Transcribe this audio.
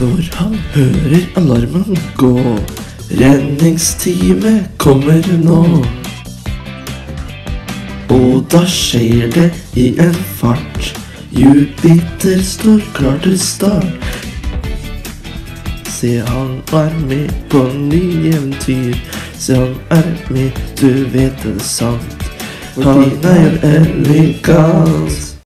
når han hører alarmen gå. Redningsteamet kommer nå. Og da skjer det i en fart. Jupiter står klar til start. Se, han er med på nye eventyr. Se, han er med, du vet det er sant. Han er elegant.